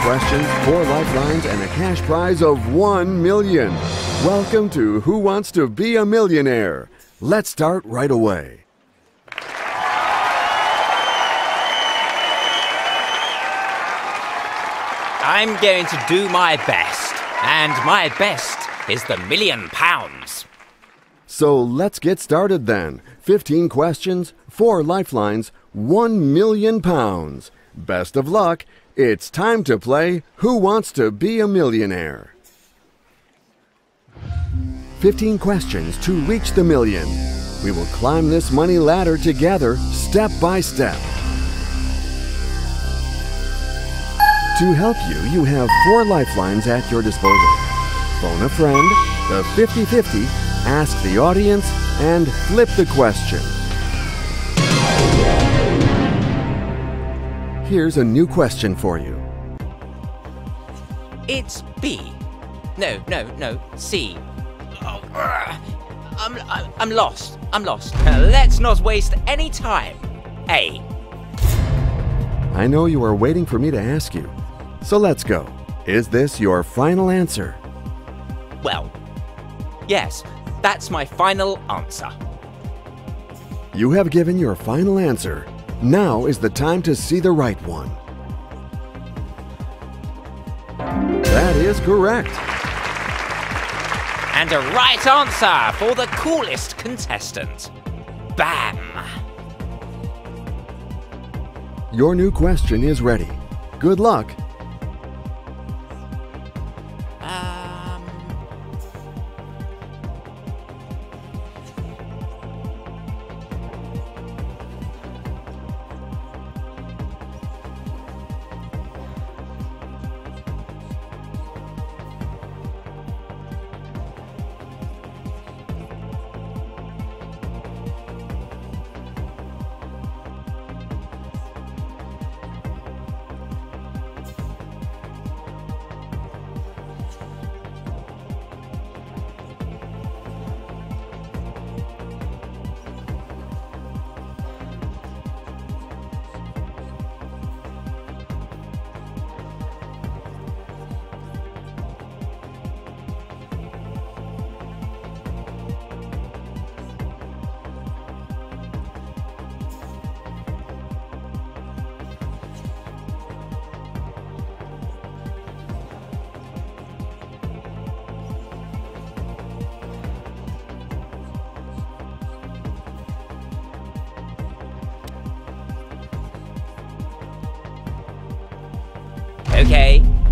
15 questions, 4 lifelines, and a cash prize of 1 million. Welcome to Who Wants to Be a Millionaire? Let's start right away. I'm going to do my best, and my best is the million pounds. So let's get started then. 15 questions, 4 lifelines, 1 million pounds. Best of luck. It's time to play Who Wants to Be a Millionaire? 15 questions to reach the million. We will climb this money ladder together, step by step. To help you, you have four lifelines at your disposal. Phone a friend, the 50 50, ask the audience, and flip the question. Here's a new question for you. It's B. No, no, no, C. Oh, I'm, I'm, I'm lost. I'm lost. Uh, let's not waste any time. A. I know you are waiting for me to ask you. So let's go. Is this your final answer? Well, yes, that's my final answer. You have given your final answer. Now is the time to see the right one. That is correct. And a right answer for the coolest contestant. Bam! Your new question is ready. Good luck.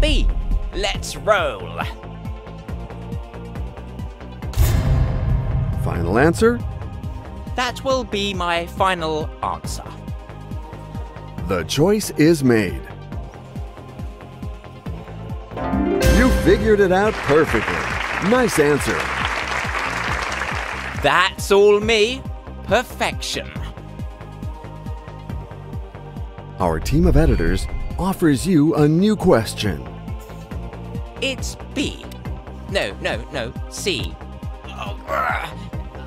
Okay, B. Let's roll. Final answer? That will be my final answer. The choice is made. You figured it out perfectly. Nice answer. That's all me. Perfection. Our team of editors offers you a new question. It's B. No, no, no, C. Oh,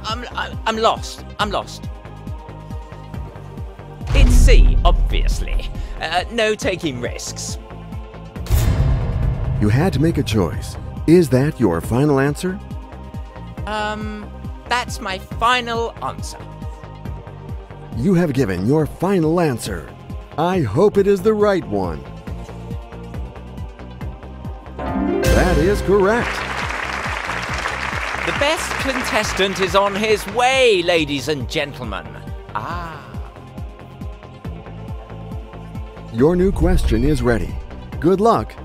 I'm, I'm lost. I'm lost. It's C, obviously. Uh, no taking risks. You had to make a choice. Is that your final answer? Um, that's my final answer. You have given your final answer. I hope it is the right one. That is correct. The best contestant is on his way, ladies and gentlemen. Ah. Your new question is ready. Good luck.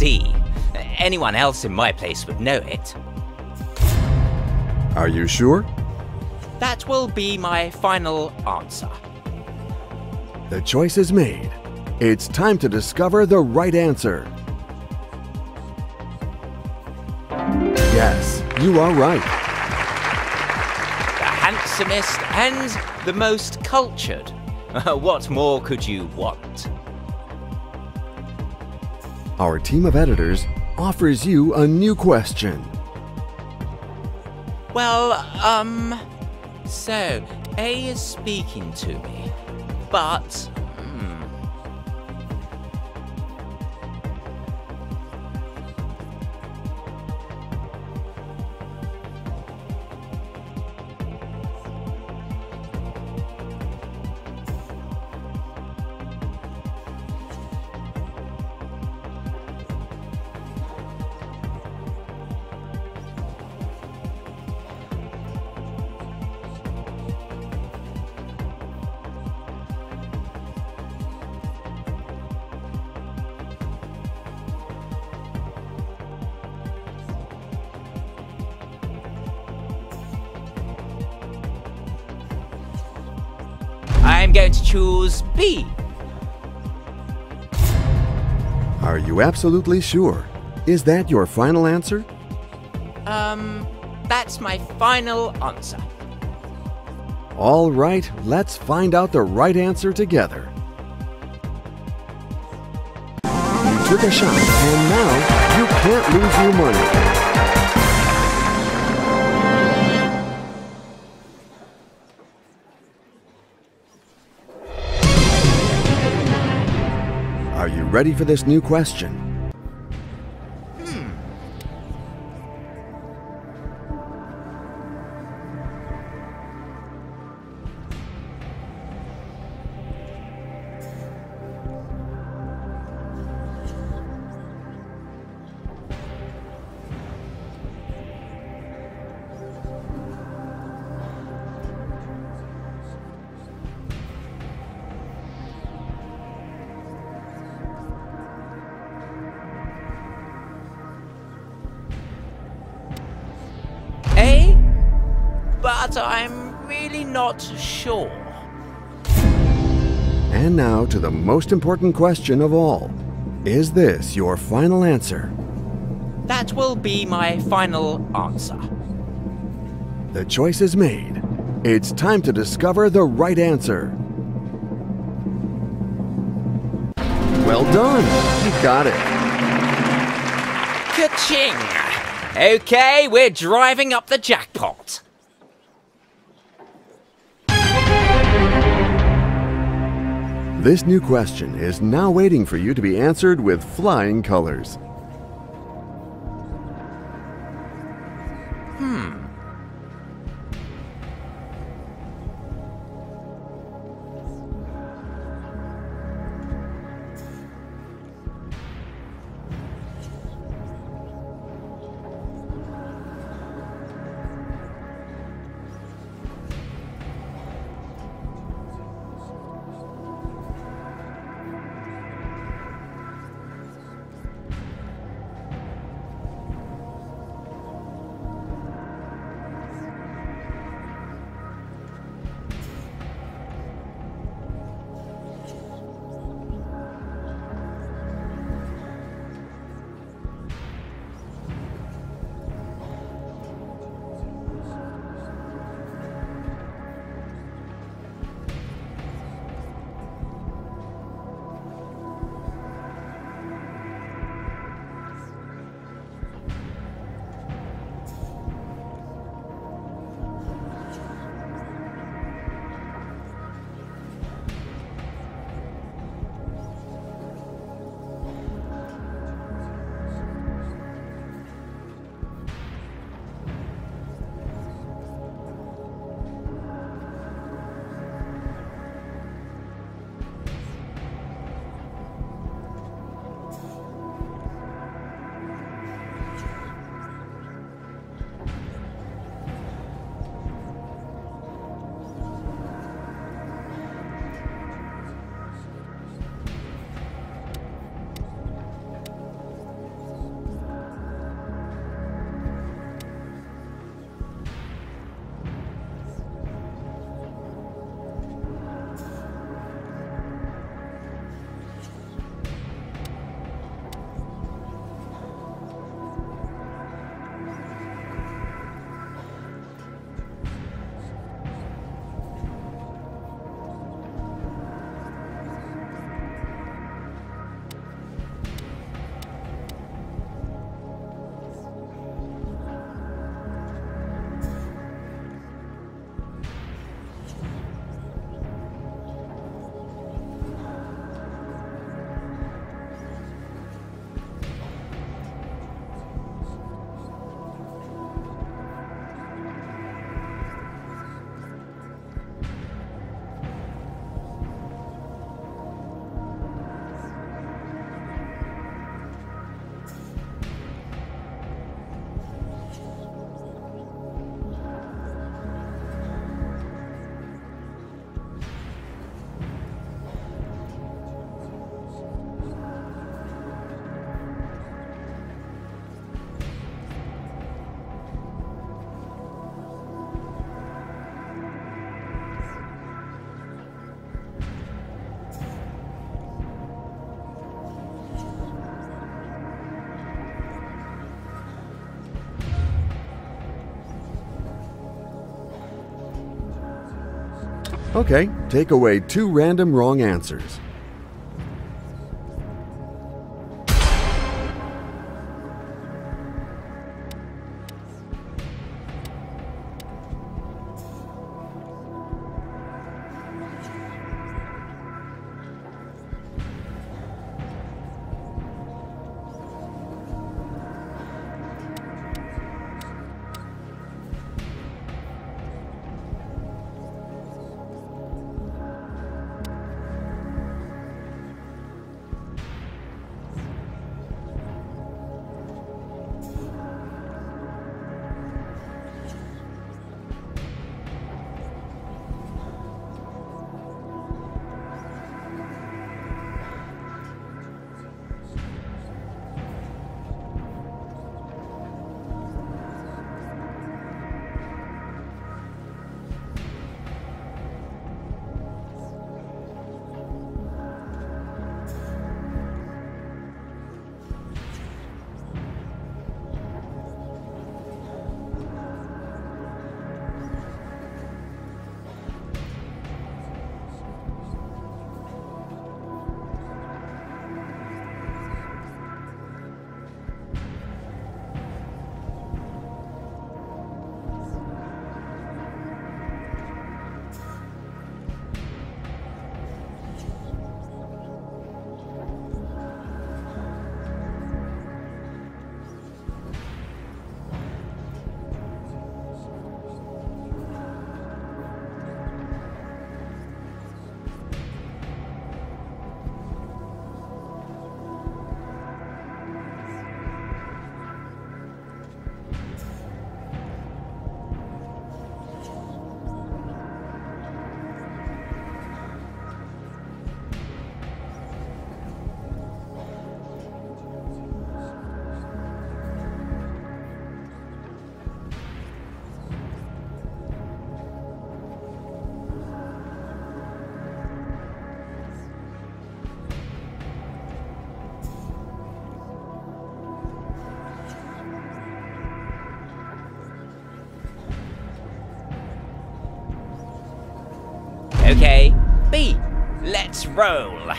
D. Anyone else in my place would know it. Are you sure? That will be my final answer. The choice is made. It's time to discover the right answer. Yes, you are right. The handsomest and the most cultured. what more could you want? Our team of editors offers you a new question. Well, um. So, A is speaking to me, but. I'm going to choose B. Are you absolutely sure? Is that your final answer? Um, that's my final answer. All right, let's find out the right answer together. You took a shot, and now you can't lose your money. Ready for this new question? To the most important question of all. Is this your final answer? That will be my final answer. The choice is made. It's time to discover the right answer. Well done! You got it. Ka-ching! Okay, we're driving up the jackpot. This new question is now waiting for you to be answered with flying colors. Okay, take away two random wrong answers. Let's roll.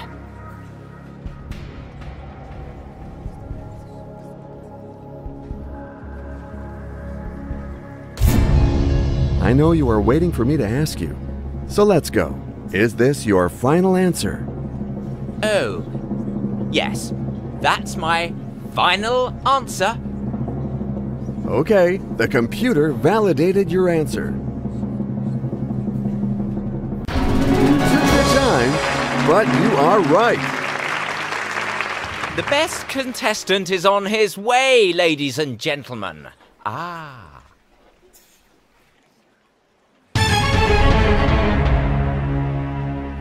I know you are waiting for me to ask you. So let's go. Is this your final answer? Oh, yes. That's my final answer. Okay, the computer validated your answer. But you are right. The best contestant is on his way, ladies and gentlemen. Ah.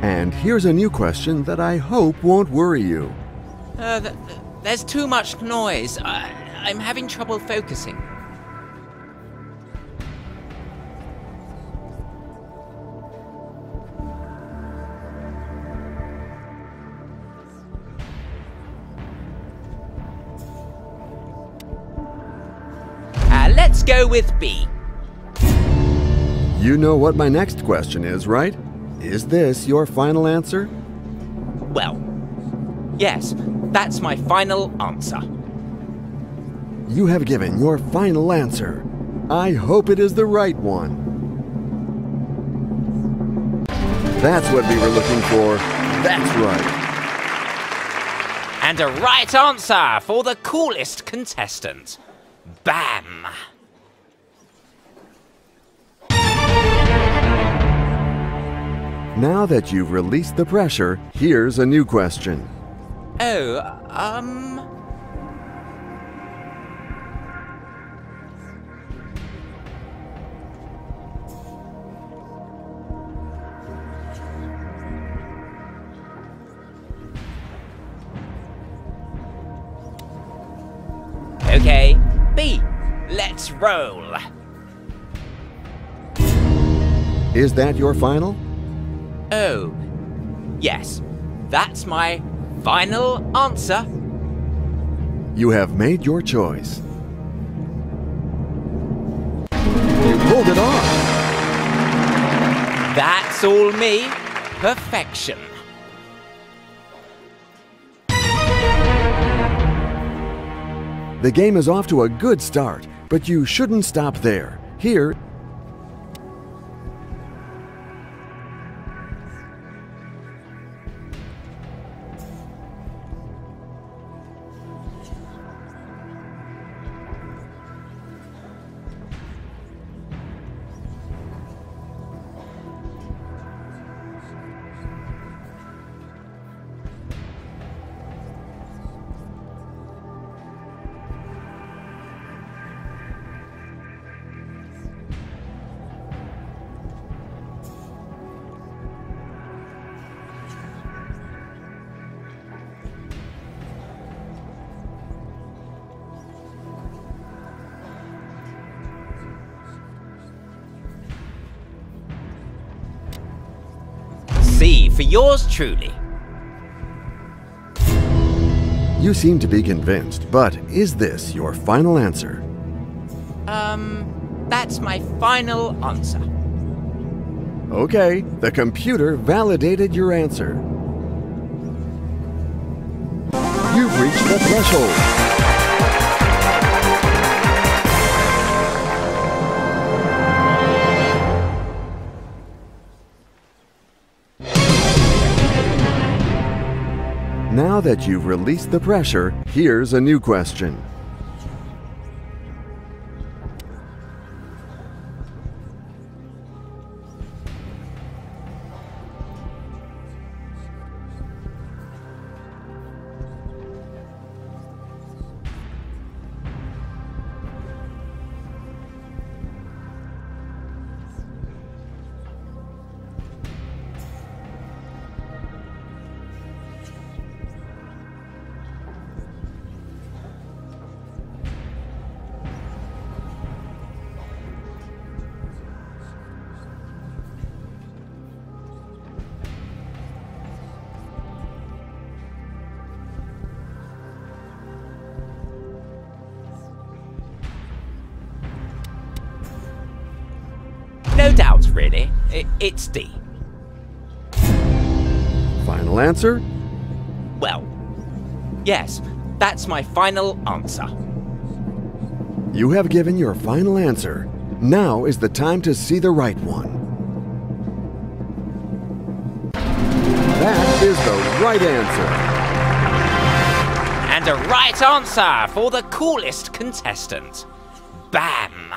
And here's a new question that I hope won't worry you. Uh, th- th- there's too much noise. I- I'm having trouble focusing. Let's go with B. You know what my next question is, right? Is this your final answer? Well, yes, that's my final answer. You have given your final answer. I hope it is the right one. That's what we were looking for. That's right. And a right answer for the coolest contestant. Bam! Now that you've released the pressure, here's a new question. Oh, um. Okay, B, let's roll. Is that your final? Oh, yes, that's my final answer. You have made your choice. You pulled it off. That's That's all me. Perfection. The game is off to a good start, but you shouldn't stop there. Here, for yours truly. you seem to be convinced, but is this your final answer? Um, that's my final answer. Okay, the computer validated your answer. You've reached the threshold. Now that you've released the pressure, here's a new question. Really. It's D. Final answer? Well, yes, that's my final answer. You have given your final answer. Now is the time to see the right one. That is the right answer. And a right answer for the coolest contestant. Bam!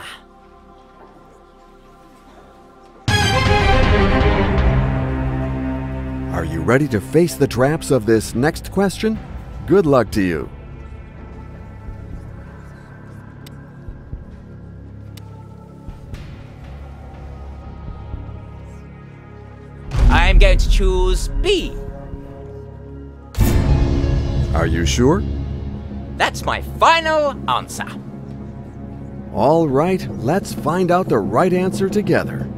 Are you ready to face the traps of this next question? Good luck to you. I'm going to choose B. Are you sure? That's my final answer. All right, let's find out the right answer together.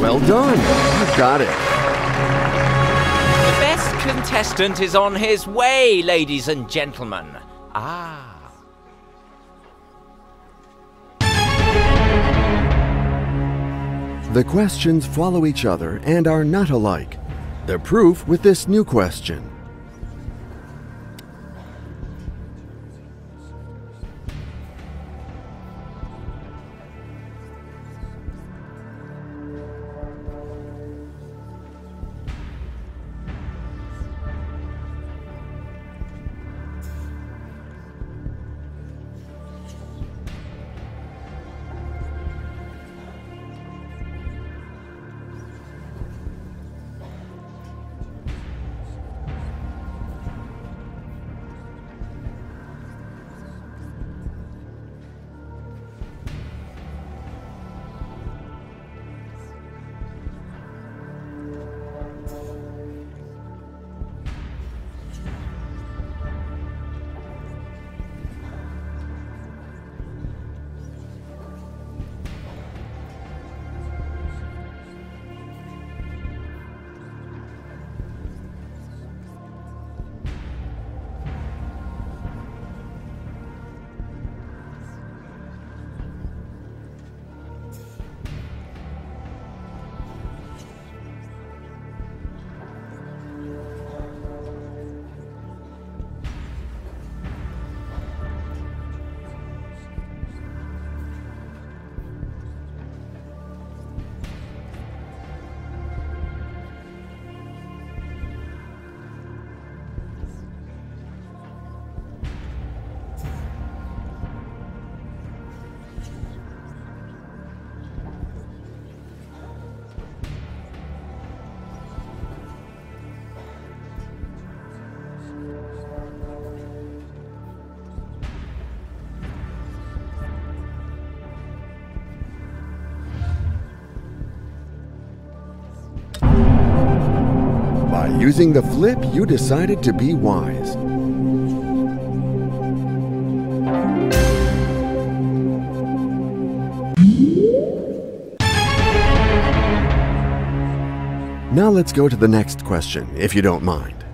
Well done. You got it. The best contestant is on his way, ladies and gentlemen. Ah. The questions follow each other and are not alike. The proof with this new question. Using the flip, you decided to be wise. Now let's go to the next question, if you don't mind.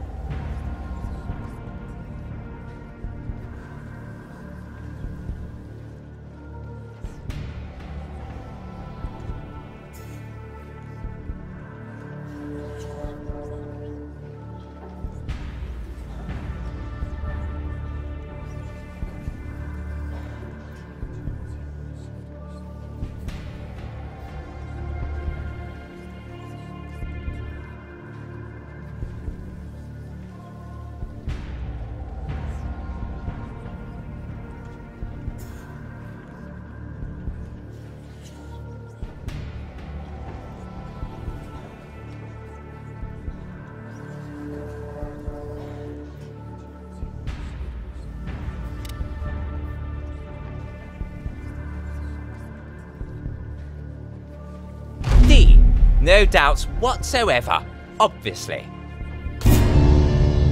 No doubts whatsoever, obviously.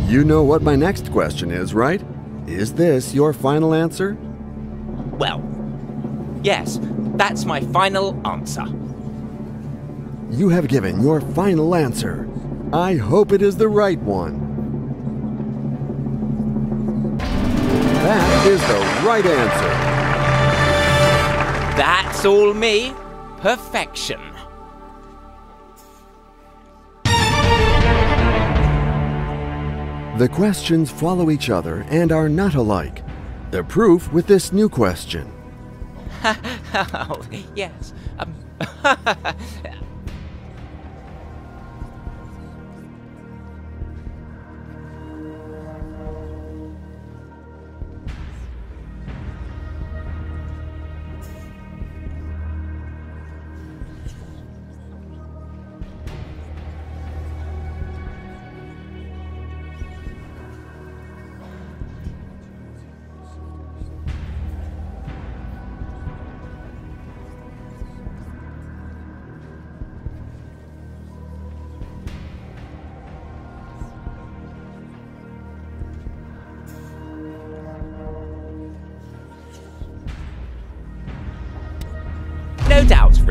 You know what my next question is, right? Is this your final answer? Well, yes, that's my final answer. You have given your final answer. I hope it is the right one. That is the right answer. That's all me. Perfection. The questions follow each other and are not alike. The proof with this new question. oh, yes. Um,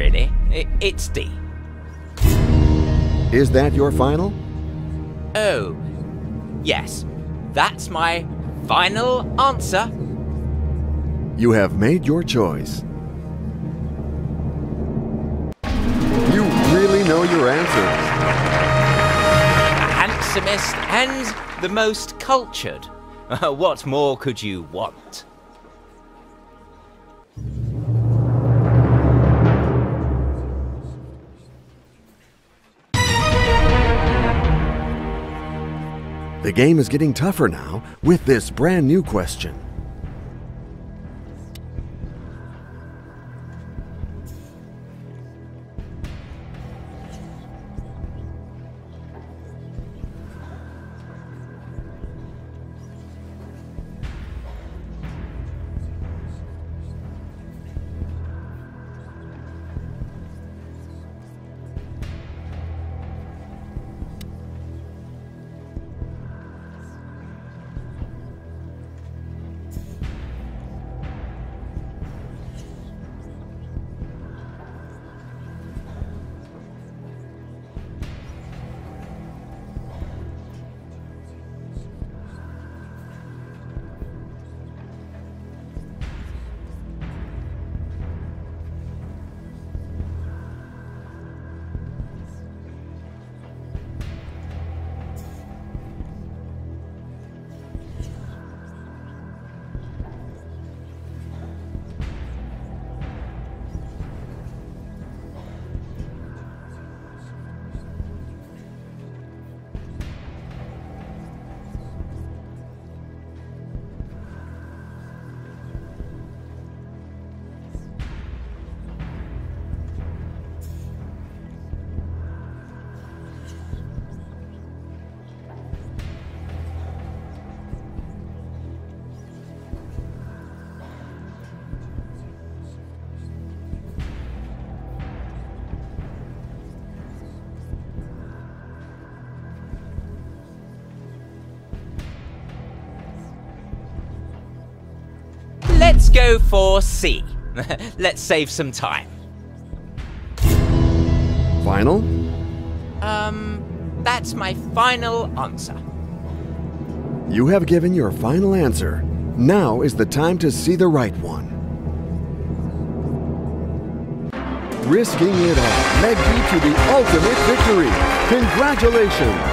really. It's D. Is that your final? Oh, yes. That's my final answer. You have made your choice. You really know your answers. The handsomest and the most cultured. what more could you want? The game is getting tougher now with this brand new question. Go for C. Let's save some time. Final? Um, that's my final answer. You have given your final answer. Now is the time to see the right one. Risking it all led you to the ultimate victory. Congratulations!